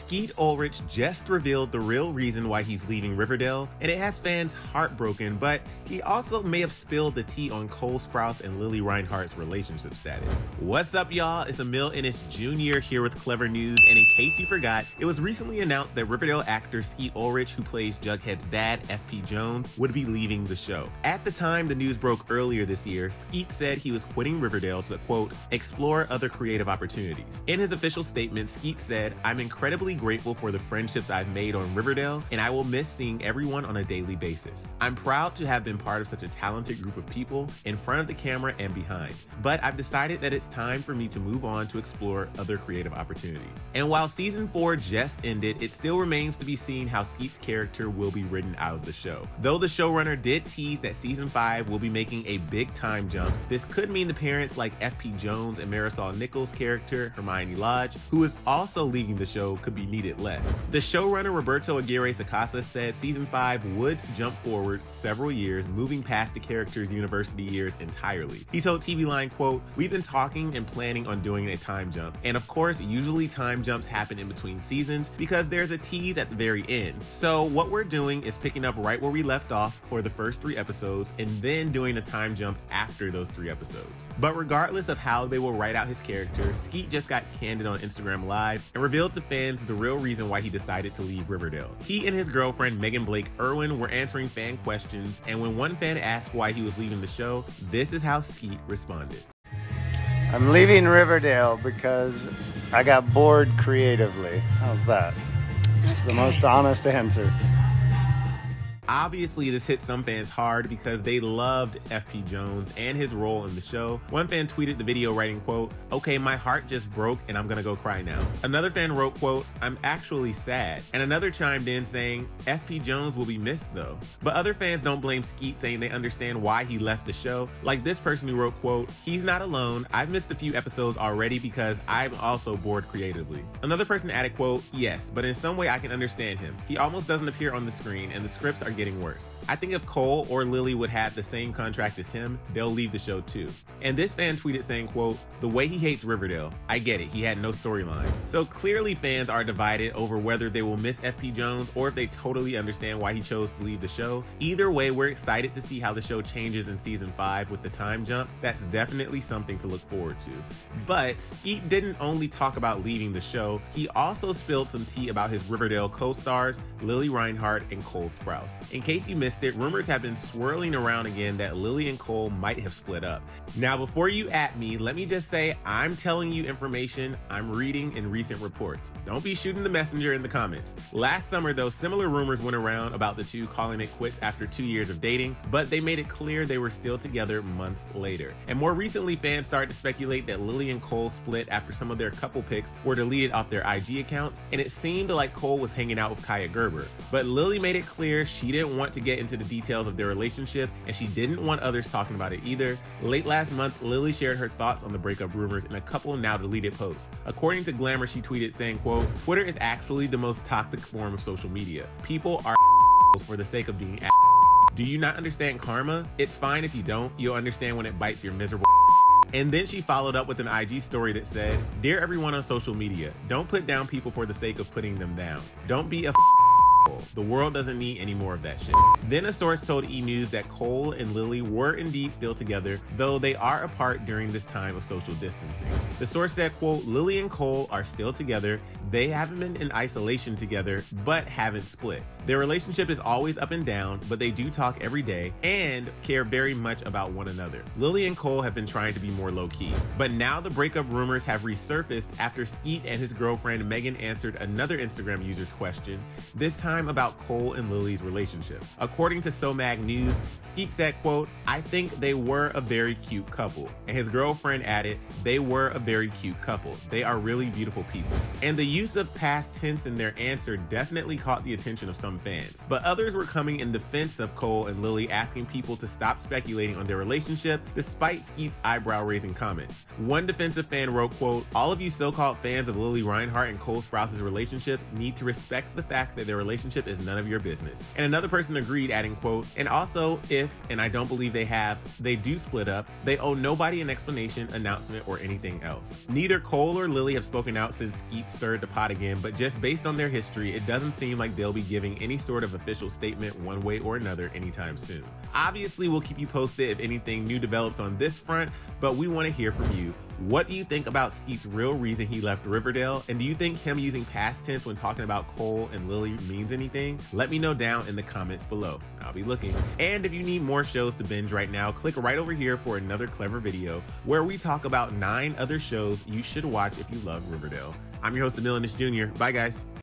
Skeet Ulrich just revealed the real reason why he's leaving Riverdale, and it has fans heartbroken, but he also may have spilled the tea on Cole Sprouse and Lili Reinhart's relationship status. What's up, y'all? It's Emile Ennis Jr. here with Clevver News, and in case you forgot, it was recently announced that Riverdale actor Skeet Ulrich, who plays Jughead's dad, FP Jones, would be leaving the show. At the time the news broke earlier this year, Skeet said he was quitting Riverdale to, quote, explore other creative opportunities. In his official statement, Skeet said, I'm incredibly grateful for the friendships I've made on Riverdale, and I will miss seeing everyone on a daily basis. I'm proud to have been part of such a talented group of people in front of the camera and behind, but I've decided that it's time for me to move on to explore other creative opportunities. And while season 4 just ended, it still remains to be seen how Skeet's character will be written out of the show. Though the showrunner did tease that season 5 will be making a big time jump, this could mean the parents like FP Jones and Marisol Nichols' character, Hermione Lodge, who is also leaving the show, could be needed less. The showrunner Roberto Aguirre Sacasa said season 5 would jump forward several years, moving past the character's university years entirely. He told TV Line, quote, We've been talking and planning on doing a time jump. And of course, usually time jumps happen in between seasons because there's a tease at the very end. So what we're doing is picking up right where we left off for the first three episodes and then doing a time jump after those three episodes. But regardless of how they will write out his character, Skeet just got candid on Instagram Live and revealed to fans the real reason why he decided to leave Riverdale. He and his girlfriend Megan Blake Irwin were answering fan questions, and when one fan asked why he was leaving the show, this is how Skeet responded. I'm leaving Riverdale because I got bored creatively. How's that? It's the most honest answer. Obviously, this hit some fans hard because they loved FP Jones and his role in the show. One fan tweeted the video writing, quote, okay, my heart just broke and I'm gonna go cry now. Another fan wrote, quote, I'm actually sad. And another chimed in saying, FP Jones will be missed though. But other fans don't blame Skeet saying they understand why he left the show. Like this person who wrote, quote, he's not alone. I've missed a few episodes already because I'm also bored creatively. Another person added, quote, yes, but in some way I can understand him. He almost doesn't appear on the screen and the scripts are getting worse. I think if Cole or Lili would have the same contract as him, they'll leave the show too. And this fan tweeted saying, quote, the way he hates Riverdale, I get it, he had no storyline. So clearly fans are divided over whether they will miss FP Jones or if they totally understand why he chose to leave the show. Either way, we're excited to see how the show changes in season 5 with the time jump. That's definitely something to look forward to. But Skeet didn't only talk about leaving the show, he also spilled some tea about his Riverdale co-stars, Lili Reinhart and Cole Sprouse. In case you missed it, rumors have been swirling around again that Lili and Cole might have split up. Now, before you at me, let me just say I'm telling you information I'm reading in recent reports. Don't be shooting the messenger in the comments. Last summer, though, similar rumors went around about the two calling it quits after two years of dating, but they made it clear they were still together months later. And more recently, fans started to speculate that Lili and Cole split after some of their couple pics were deleted off their IG accounts, and it seemed like Cole was hanging out with Kaia Gerber. But Lili made it clear she didn't want to get into the details of their relationship, and she didn't want others talking about it either. Late last month, Lili shared her thoughts on the breakup rumors in a couple now deleted posts. According to Glamour, she tweeted saying, quote, Twitter is actually the most toxic form of social media. People are for the sake of being do you not understand karma? It's fine if you don't. You'll understand when it bites your miserable and then she followed up with an IG story that said, Dear everyone on social media, don't put down people for the sake of putting them down. Don't be a the world doesn't need any more of that shit. Then a source told E! News that Cole and Lili were indeed still together, though they are apart during this time of social distancing. The source said, quote, Lili and Cole are still together. They haven't been in isolation together, but haven't split. Their relationship is always up and down, but they do talk every day and care very much about one another. Lili and Cole have been trying to be more low-key, but now the breakup rumors have resurfaced after Skeet and his girlfriend Megan answered another Instagram user's question, this time about Cole and Lili's relationship. According to SoMag News, Skeet said, quote, I think they were a very cute couple. And his girlfriend added, they were a very cute couple. They are really beautiful people. And the use of past tense in their answer definitely caught the attention of some fans. But others were coming in defense of Cole and Lili asking people to stop speculating on their relationship despite Skeet's eyebrow-raising comments. One defensive fan wrote, quote, all of you so-called fans of Lili Reinhart and Cole Sprouse's relationship need to respect the fact that their relationship relationship is none of your business. And another person agreed, adding, quote, and also if, and I don't believe they have, they do split up, they owe nobody an explanation, announcement, or anything else. Neither Cole or Lili have spoken out since Skeet stirred the pot again, but just based on their history, it doesn't seem like they'll be giving any sort of official statement one way or another anytime soon. Obviously, we'll keep you posted if anything new develops on this front, but we want to hear from you. What do you think about Skeet's real reason he left Riverdale? And do you think him using past tense when talking about Cole and Lili means anything? Let me know down in the comments below. I'll be looking. And if you need more shows to binge right now, click right over here for another Clevver video where we talk about nine other shows you should watch if you love Riverdale. I'm your host, Emile Ennis Jr. Bye, guys.